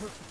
Perfect.